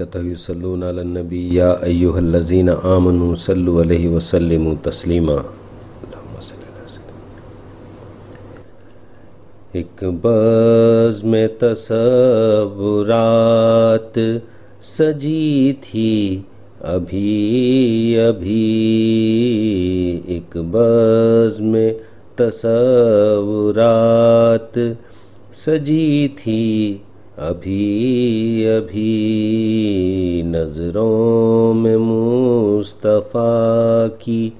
وملائكته يصلون على النبي يا أيها الذين آمنوا صلوا عليه وسلموا تسليما اللهم صل على سيدنا ایک بز میں تصورات سجی تھی، ابھی ابھی۔ ایک بز میں تصورات سجی تھی ابھی ابھی نظروں میں مصطفیٰ کی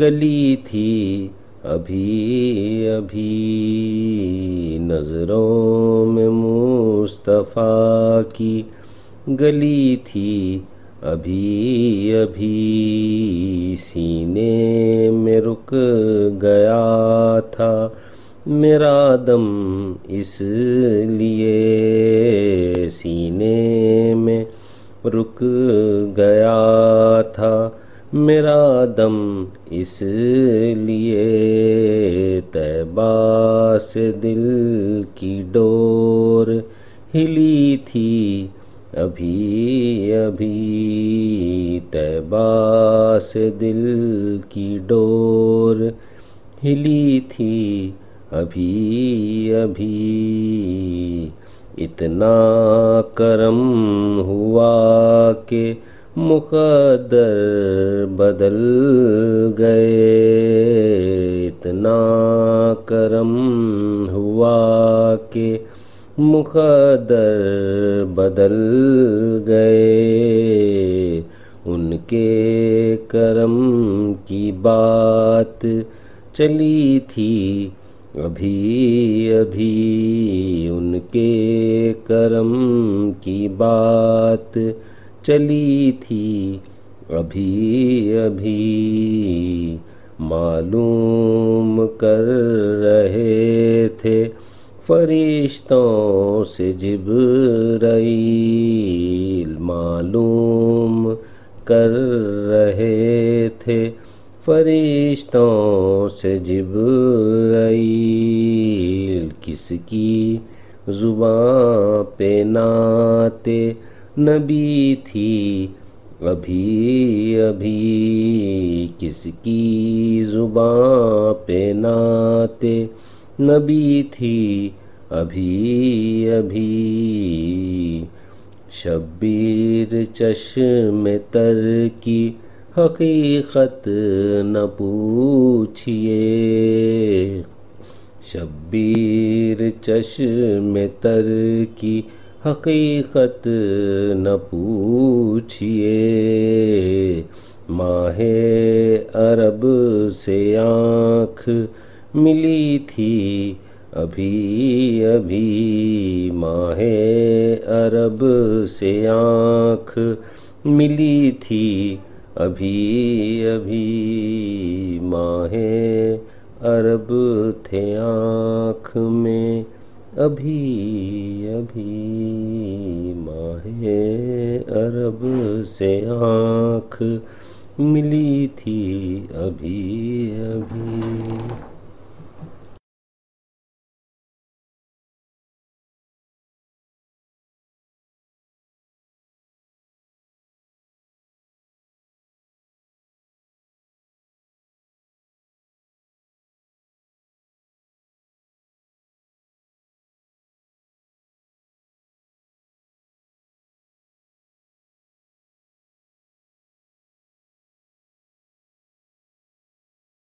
گلی تھی۔ ابھی ابھی نظروں میں مصطفیٰ کی گلی تھی۔ ابھی ابھی سینے میں رک گیا تھا۔ میرا دم اس لیے سینے میں رک گیا تھا۔ میرا دم اس لیے طیبہ سے دل کی ڈور ہلی تھی۔ ابھی ابھی طیبہ سے دل کی ڈور ہلی تھی۔ ابھی ابھی اتنا کرم ہوا کہ مقدر بدل گئے اتنا کرم ہوا کہ مقدر بدل گئے ان کے کرم کی بات چلی تھی ابھی ابھی ان کے کرم کی بات چلی تھی۔ ابھی ابھی معلوم کر رہے تھے فرشتوں سے جبرائیل۔ معلوم کر رہے تھے فرشتوں سے جبرائیل کس کی زباں پہ نعت نبی تھی؟ ابھی ابھی کس کی زباں پہ نعت نبی تھی؟ ابھی ابھی شبیر چشم تر کی حقیقت نہ پوچھئے۔ شبیر چشم تر کی حقیقت نہ پوچھئے۔ ماہ عرب سے آنکھ ملی تھی، ابھی ابھی۔ ماہ عرب سے آنکھ ملی تھی ابھی ابھی ماہ عرب تھے آنکھ میں، ابھی ابھی ماہ عرب سے آنکھ ملی تھی، ابھی ابھی